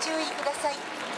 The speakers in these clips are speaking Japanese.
注意ください。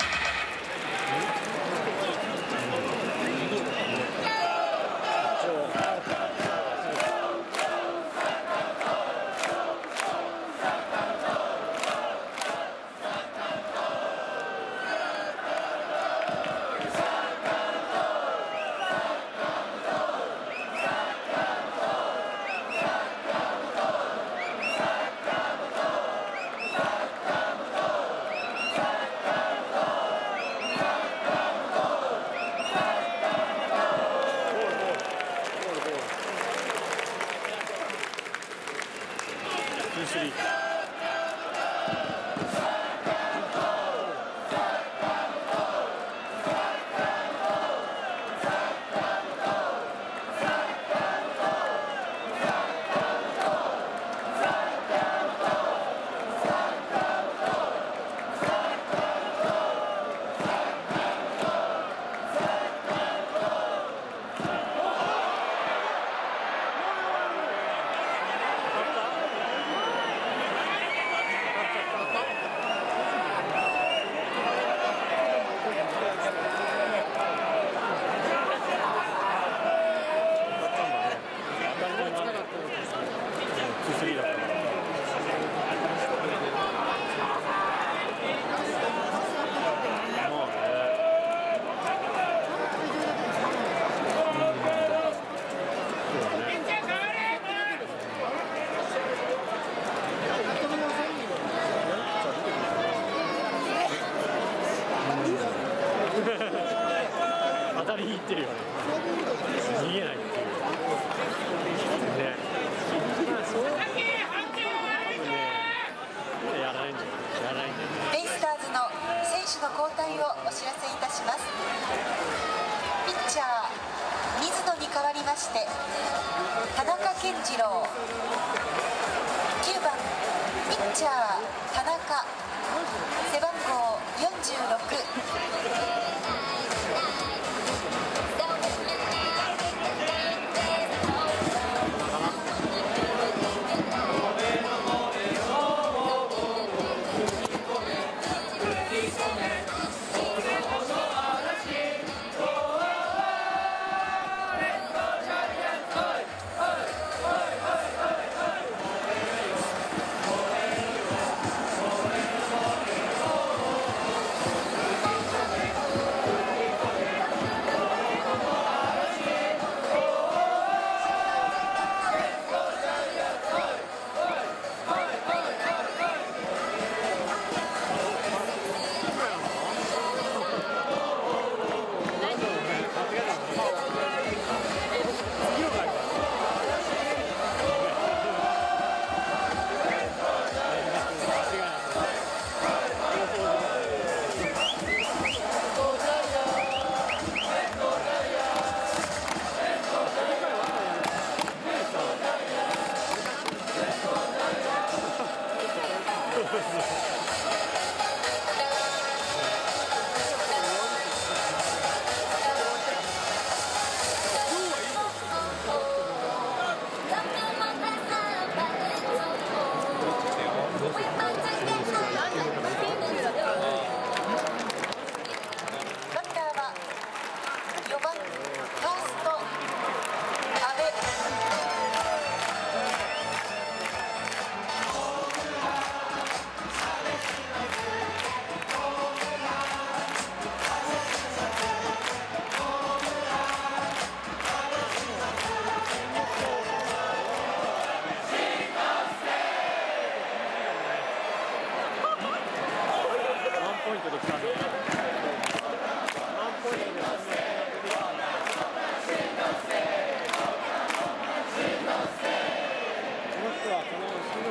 健次郎。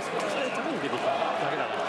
それを取りに出てきただけだから。